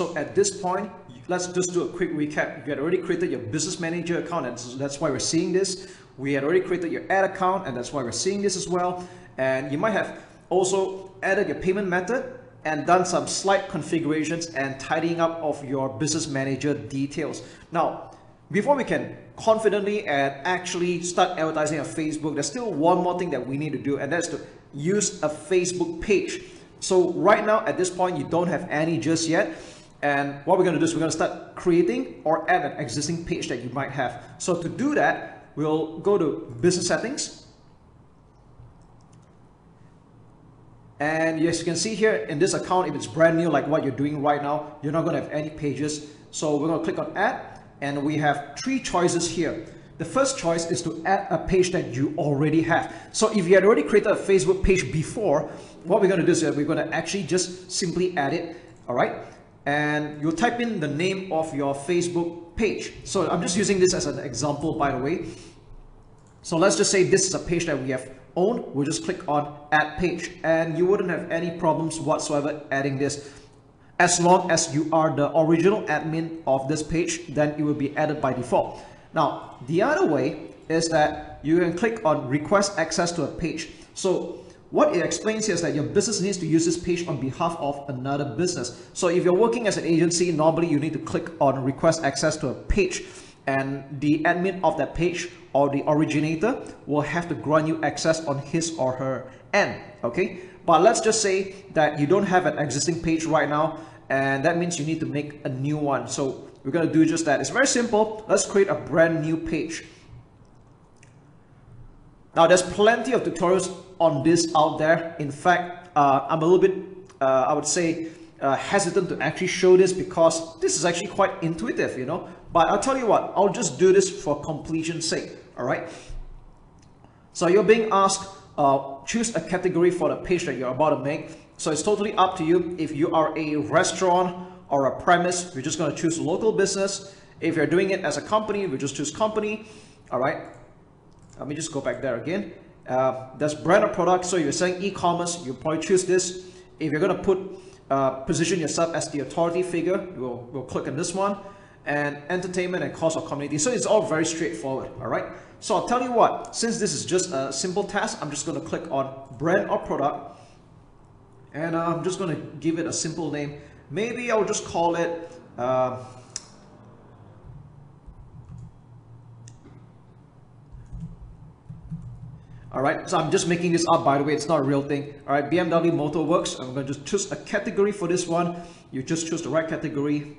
So at this point, let's just do a quick recap. You had already created your business manager account, and that's why we're seeing this. We had already created your ad account, and that's why we're seeing this as well. And you might have also added your payment method and done some slight configurations and tidying up of your business manager details. Now, before we can confidently and actually start advertising on Facebook, there's still one more thing that we need to do, and that's to use a Facebook page. So right now, at this point, you don't have any just yet. And what we're going to do is we're going to start creating or add an existing page that you might have. So to do that, we'll go to business settings. And as you can see here in this account, if it's brand new like what you're doing right now, you're not going to have any pages. So we're going to click on add and we have three choices here. The first choice is to add a page that you already have. So if you had already created a Facebook page before, what we're going to do is we're going to actually just simply add it, all right? And you'll type in the name of your Facebook page. So I'm just using this as an example, by the way. So let's just say this is a page that we have owned. We'll just click on add page and you wouldn't have any problems whatsoever adding this. As long as you are the original admin of this page, then it will be added by default. Now, the other way is that you can click on request access to a page. So what it explains here is that your business needs to use this page on behalf of another business. So if you're working as an agency, normally you need to click on request access to a page and the admin of that page or the originator will have to grant you access on his or her end, okay? But let's just say that you don't have an existing page right now and that means you need to make a new one. So we're going to do just that. It's very simple. Let's create a brand new page. Now there's plenty of tutorials on this out there. In fact, uh, I'm a little bit, uh, I would say, uh, hesitant to actually show this because this is actually quite intuitive, you know. But I'll tell you what, I'll just do this for completion's sake, all right? So you're being asked, uh, choose a category for the page that you're about to make. So it's totally up to you. If you are a restaurant or a premise, you're just going to choose local business. If you're doing it as a company, we just choose company. All right. Let me just go back there again. Uh, that's brand or product. So you're saying e-commerce, you probably choose this. If you're going to put uh, position yourself as the authority figure, we'll, we'll click on this one. And entertainment and cause of community. So it's all very straightforward. All right. So I'll tell you what, since this is just a simple task, I'm just going to click on brand or product and I'm just going to give it a simple name. Maybe I'll just call it uh, All right, so I'm just making this up, by the way, it's not a real thing. All right, BMW Motor Works. I'm going to just choose a category for this one. You just choose the right category.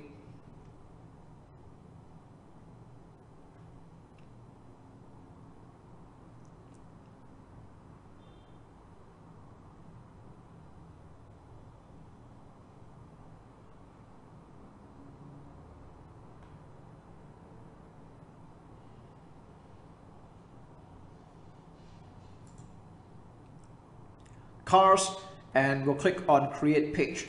Cars and we'll click on create page.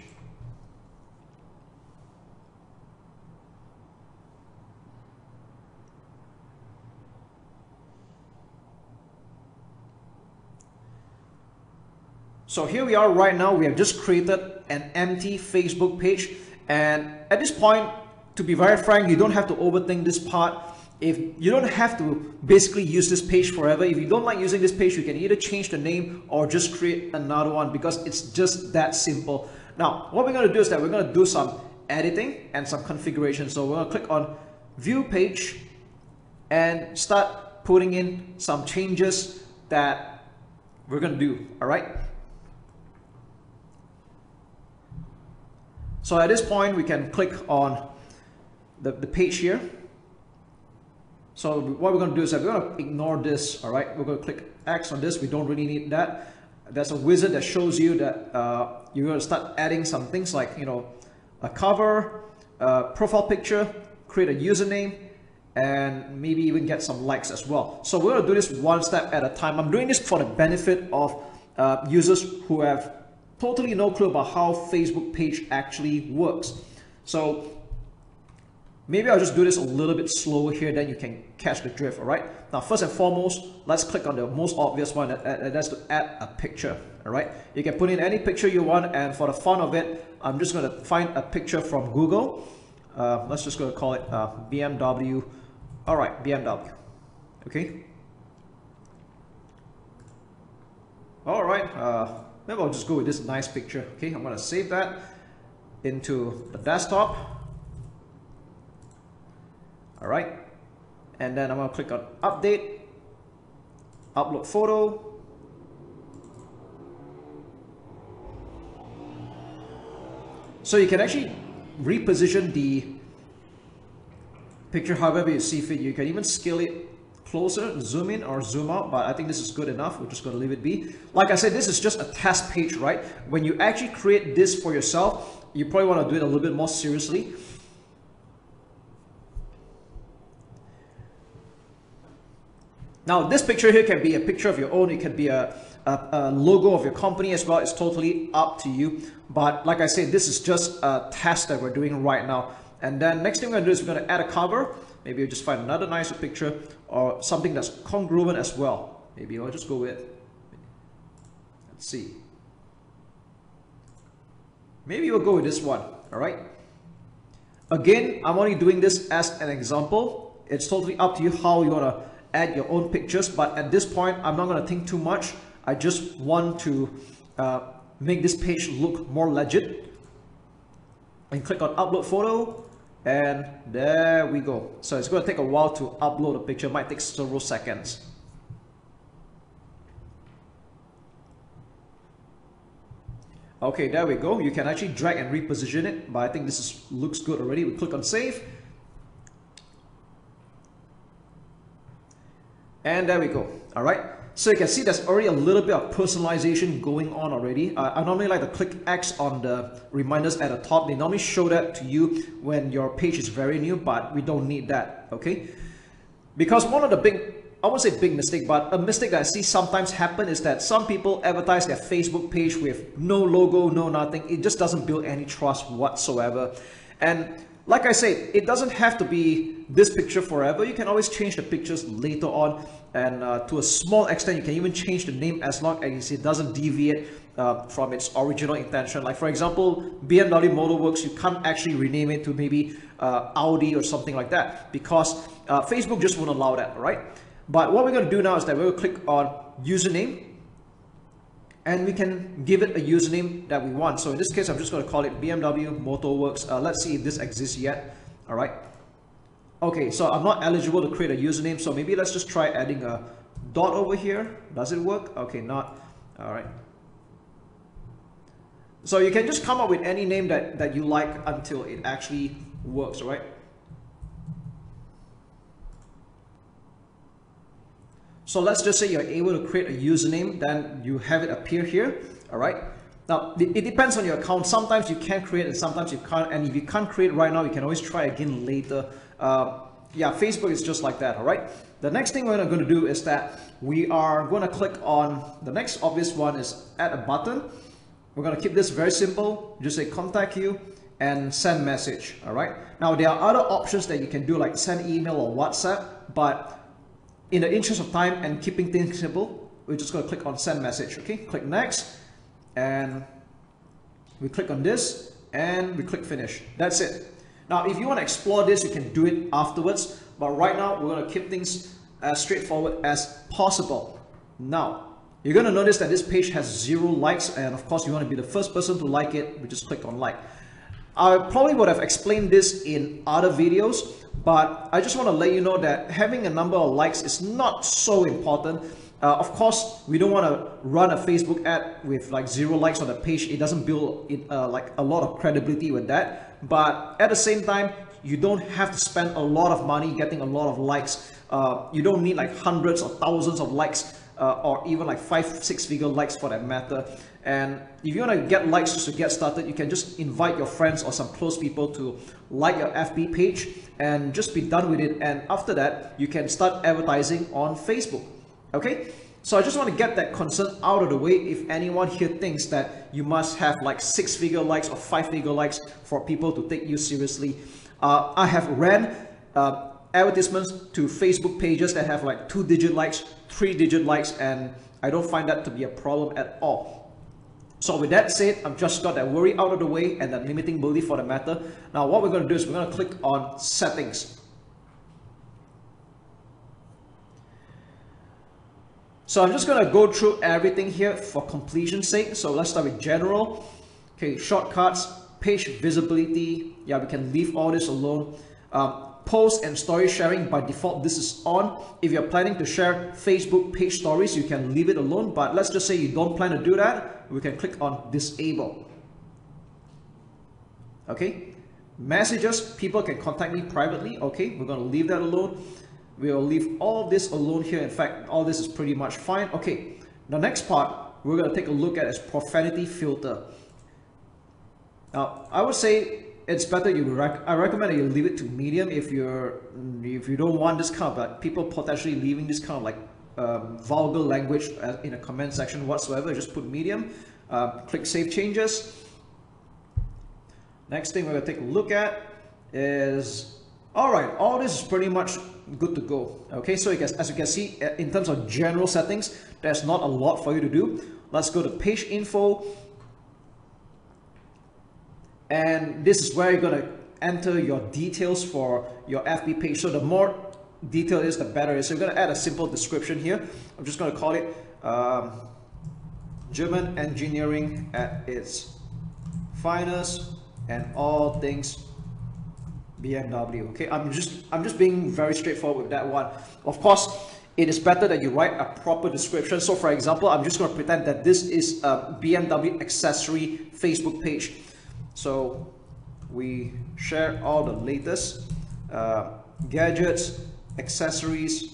So here we are right now, we have just created an empty Facebook page and at this point, to be very frank, you don't have to overthink this part if you don't have to basically use this page forever if you don't like using this page you can either change the name or just create another one because it's just that simple. Now what we're going to do is that we're going to do some editing and some configuration. So we're going to click on view page and start putting in some changes that we're going to do all right so at this point we can click on the, the page here so what we're going to do is that we're going to ignore this, all right? We're going to click X on this. We don't really need that. There's a wizard that shows you that uh, you're going to start adding some things like, you know, a cover, a profile picture, create a username, and maybe even get some likes as well. So we're going to do this one step at a time. I'm doing this for the benefit of uh, users who have totally no clue about how Facebook page actually works. So Maybe I'll just do this a little bit slower here, then you can catch the drift, all right? Now, first and foremost, let's click on the most obvious one, and that's to add a picture, all right? You can put in any picture you want, and for the fun of it, I'm just gonna find a picture from Google. Uh, let's just go to call it uh, BMW. All right, BMW, okay? All right, uh, maybe I'll just go with this nice picture, okay? I'm gonna save that into the desktop all right and then I'm gonna click on update. Upload photo. So you can actually reposition the picture. However you see fit you can even scale it closer zoom in or zoom out but I think this is good enough. We're just gonna leave it be. Like I said this is just a test page right? When you actually create this for yourself you probably want to do it a little bit more seriously Now, this picture here can be a picture of your own. It can be a, a, a, logo of your company as well. It's totally up to you. But like I said, this is just a test that we're doing right now. And then next thing we're gonna do is we're gonna add a cover. Maybe you'll just find another nicer picture or something that's congruent as well. Maybe I'll just go with, let's see. Maybe we'll go with this one, all right? Again, I'm only doing this as an example. It's totally up to you how you wanna add your own pictures but at this point I'm not going to think too much. I just want to uh, make this page look more legit. And click on upload photo and there we go. So it's going to take a while to upload a picture. It might take several seconds. Okay there we go. You can actually drag and reposition it but I think this is, looks good already. We click on save And there we go. All right. So you can see there's already a little bit of personalization going on already. Uh, I normally like to click X on the reminders at the top. They normally show that to you when your page is very new, but we don't need that, okay? Because one of the big, I won't say big mistake, but a mistake that I see sometimes happen is that some people advertise their Facebook page with no logo, no nothing. It just doesn't build any trust whatsoever. And like I said, it doesn't have to be this picture forever. You can always change the pictures later on. And uh, to a small extent, you can even change the name as long as it doesn't deviate uh, from its original intention. Like for example, BMW Motorworks, you can't actually rename it to maybe uh, Audi or something like that because uh, Facebook just won't allow that, right? But what we're going to do now is that we're going to click on username and we can give it a username that we want. So in this case, I'm just going to call it BMW Motorworks. Uh, let's see if this exists yet. All right. Okay, so I'm not eligible to create a username, so maybe let's just try adding a dot over here. Does it work? Okay, not. All right. So you can just come up with any name that, that you like until it actually works, right? So let's just say you're able to create a username, then you have it appear here, all right? Now, it depends on your account. Sometimes you can create and sometimes you can't. And if you can't create right now, you can always try again later. Uh, yeah, Facebook is just like that, all right? The next thing we're going to do is that we are going to click on, the next obvious one is add a button. We're going to keep this very simple. Just say contact you and send message, all right? Now, there are other options that you can do like send email or WhatsApp, but in the interest of time and keeping things simple, we're just going to click on send message. Okay, click next and we click on this and we click finish. That's it. Now, if you want to explore this, you can do it afterwards. But right now, we're going to keep things as straightforward as possible. Now, you're going to notice that this page has zero likes. And of course, you want to be the first person to like it. We just click on like. I probably would have explained this in other videos, but I just want to let you know that having a number of likes is not so important. Uh, of course, we don't want to run a Facebook ad with like zero likes on the page. It doesn't build it, uh, like a lot of credibility with that. But at the same time, you don't have to spend a lot of money getting a lot of likes. Uh, you don't need like hundreds or thousands of likes uh, or even like five, six figure likes for that matter. And if you want to get likes to get started, you can just invite your friends or some close people to like your FB page and just be done with it. And after that, you can start advertising on Facebook. Okay. So I just want to get that concern out of the way if anyone here thinks that you must have like six figure likes or five figure likes for people to take you seriously. Uh, I have ran uh, advertisements to Facebook pages that have like two digit likes, three digit likes, and I don't find that to be a problem at all. So with that said, I've just got that worry out of the way and that limiting belief for the matter. Now what we're going to do is we're going to click on settings. So I'm just going to go through everything here for completion's sake. So let's start with general. Okay, shortcuts, page visibility. Yeah, we can leave all this alone. Um, post and story sharing by default this is on. If you're planning to share facebook page stories you can leave it alone but let's just say you don't plan to do that we can click on disable. Okay? Messages people can contact me privately okay? We're going to leave that alone. We'll leave all this alone here. In fact all this is pretty much fine. Okay the next part we're going to take a look at is profanity filter. Now i would say it's better you rec I recommend that you leave it to medium if you're if you don't want this kind of like people potentially leaving this kind of like um, vulgar language uh, in a comment section whatsoever just put medium uh, click save changes. Next thing we're gonna take a look at is all right all this is pretty much good to go. Okay so guess, as you can see uh, in terms of general settings there's not a lot for you to do. Let's go to page info and this is where you're to enter your details for your FB page. So the more detail is, the better So you're to add a simple description here. I'm just to call it um, German engineering at its finest and all things BMW. Okay, I'm just I'm just being very straightforward with that one. Of course, it is better that you write a proper description. So for example, I'm just going to pretend that this is a BMW accessory Facebook page. So we share all the latest uh, gadgets, accessories,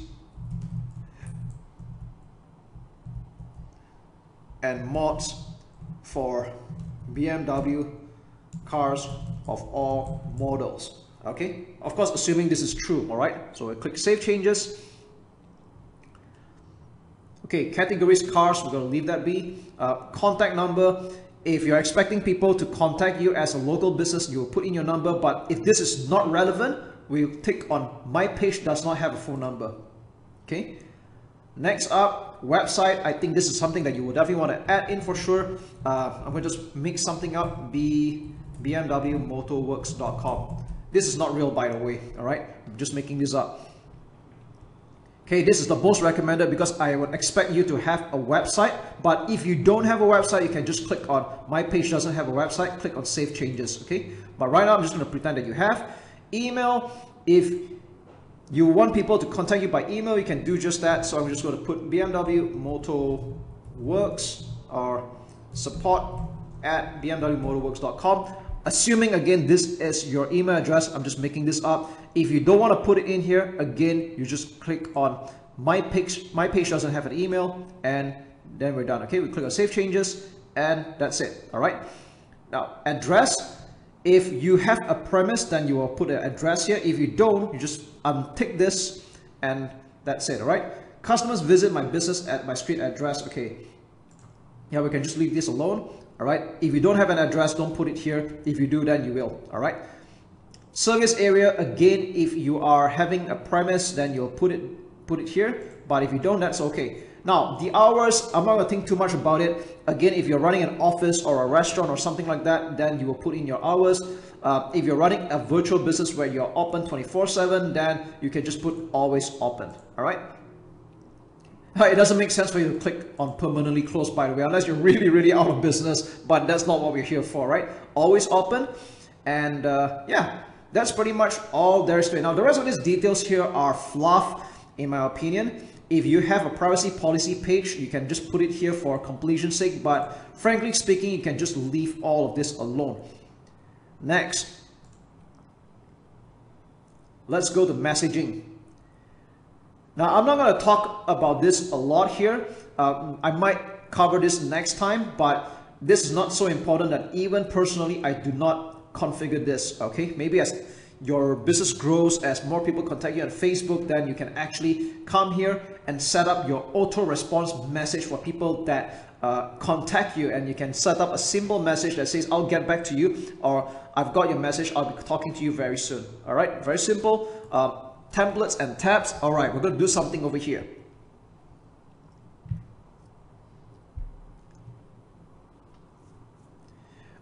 and mods for BMW cars of all models. Okay, of course, assuming this is true, all right? So I click Save Changes. Okay, categories cars, we're going to leave that be. Uh, contact number, if you're expecting people to contact you as a local business, you will put in your number. But if this is not relevant, we'll tick on my page does not have a phone number. Okay. Next up, website. I think this is something that you will definitely want to add in for sure. Uh, I'm going to just make something up. B bmwmotorworks.com. This is not real, by the way. All right. I'm just making this up. Okay, this is the most recommended because I would expect you to have a website. But if you don't have a website, you can just click on my page doesn't have a website, click on save changes. Okay, but right now I'm just going to pretend that you have. Email, if you want people to contact you by email, you can do just that. So I'm just going to put BMW Motor Works or support at bmwmotorworks.com. Assuming again, this is your email address, I'm just making this up. If you don't want to put it in here, again, you just click on my page. My page doesn't have an email and then we're done. Okay, we click on save changes and that's it. All right. Now address, if you have a premise, then you will put an address here. If you don't, you just untick this and that's it. All right. Customers visit my business at my street address. Okay. Yeah, we can just leave this alone all right if you don't have an address don't put it here if you do then you will all right service area again if you are having a premise then you'll put it put it here. But if you don't that's okay. Now the hours i'm not gonna think too much about it. Again if you're running an office or a restaurant or something like that then you will put in your hours. Uh, if you're running a virtual business where you're open 24 7 then you can just put always open all right? It doesn't make sense for you to click on permanently closed by the way, unless you're really, really out of business, but that's not what we're here for, right? Always open. And uh, yeah, that's pretty much all there is to it. Now, the rest of these details here are fluff, in my opinion. If you have a privacy policy page, you can just put it here for completion's sake, but frankly speaking, you can just leave all of this alone. Next, let's go to messaging. Now, I'm not going to talk about this a lot here. Uh, I might cover this next time, but this is not so important that even personally, I do not configure this, okay? Maybe as your business grows, as more people contact you on Facebook, then you can actually come here and set up your auto response message for people that uh, contact you. And you can set up a simple message that says I'll get back to you or I've got your message. I'll be talking to you very soon. All right? Very simple. Uh, templates and tabs. All right we're going to do something over here.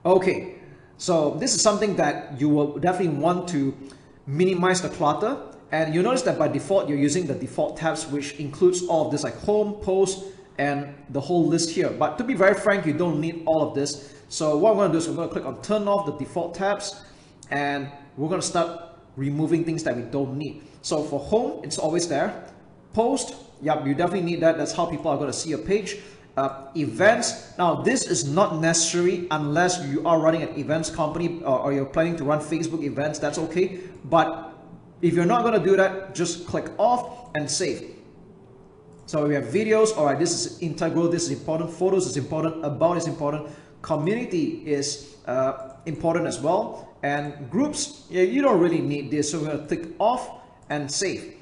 Okay so this is something that you will definitely want to minimize the clutter and you notice that by default you're using the default tabs which includes all of this like home post and the whole list here. But to be very frank, you don't need all of this. So what I'm going to do is I'm going to click on turn off the default tabs and we're going to start removing things that we don't need. So for home, it's always there. Post, yep, you definitely need that. That's how people are going to see your page. Uh, events, now this is not necessary unless you are running an events company or, or you're planning to run Facebook events, that's okay. But if you're not to do that, just click off and save. So we have videos, all right, this is integral, this is important, photos is important, about is important, community is uh, important as well, and groups, yeah, you don't really need this, so we're gonna click off and save.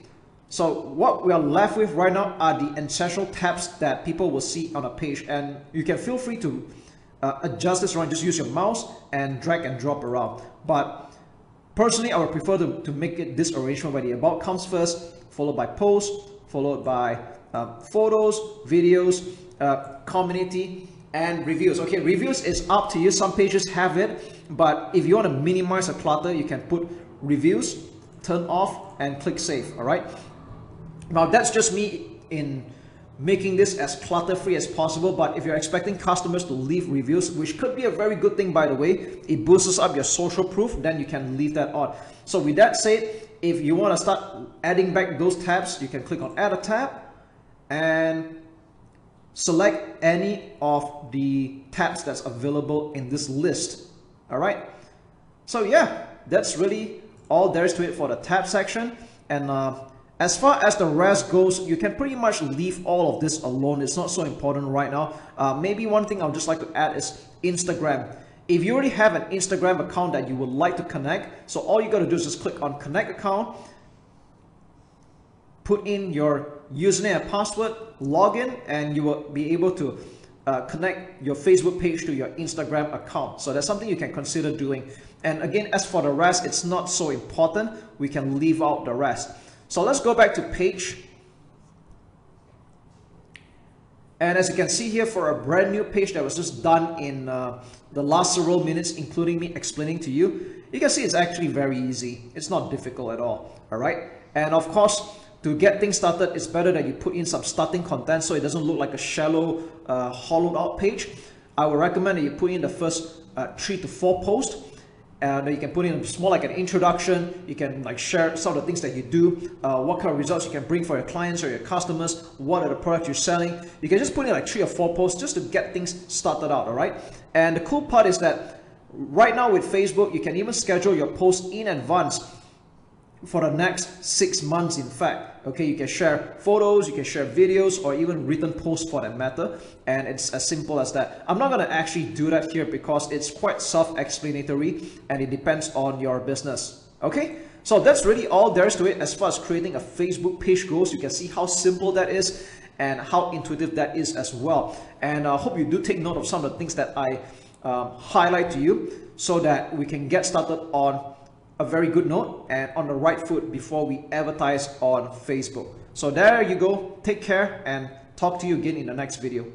So what we are left with right now are the essential tabs that people will see on a page, and you can feel free to uh, adjust this around, just use your mouse and drag and drop around. But personally, I would prefer to, to make it this arrangement where the about comes first, followed by post, followed by uh, photos, videos, uh, community, and reviews. Okay, reviews is up to you. Some pages have it, but if you want to minimize the clutter, you can put reviews, turn off, and click save. All right. Now that's just me in making this as clutter free as possible but if you're expecting customers to leave reviews which could be a very good thing by the way it boosts up your social proof then you can leave that on so with that said if you want to start adding back those tabs you can click on add a tab and select any of the tabs that's available in this list. All right. So yeah, that's really all there is to it for the tab section. And uh, as far as the rest goes, you can pretty much leave all of this alone. It's not so important right now. Uh, maybe one thing I would just like to add is Instagram. If you already have an Instagram account that you would like to connect, so all you got to do is just click on connect account, put in your username and password, login, and you will be able to uh, connect your Facebook page to your Instagram account. So that's something you can consider doing. And again, as for the rest, it's not so important. We can leave out the rest. So let's go back to page. And as you can see here for a brand new page that was just done in uh, the last several minutes, including me explaining to you, you can see it's actually very easy. It's not difficult at all. All right. And of course, to get things started, it's better that you put in some starting content so it doesn't look like a shallow, uh, hollowed out page. I would recommend that you put in the first uh, three to four posts and you can put in more like an introduction. You can like share some of the things that you do, uh, what kind of results you can bring for your clients or your customers, what are the products you're selling. You can just put in like three or four posts just to get things started out, all right? And the cool part is that right now with Facebook, you can even schedule your posts in advance for the next six months in fact. Okay you can share photos you can share videos or even written posts for that matter. And it's as simple as that. I'm not going to actually do that here because it's quite self-explanatory and it depends on your business. Okay? So that's really all there is to it. As far as creating a facebook page goes you can see how simple that is and how intuitive that is as well. And i hope you do take note of some of the things that i um, highlight to you so that we can get started on a very good note and on the right foot before we advertise on Facebook. So there you go. Take care and talk to you again in the next video.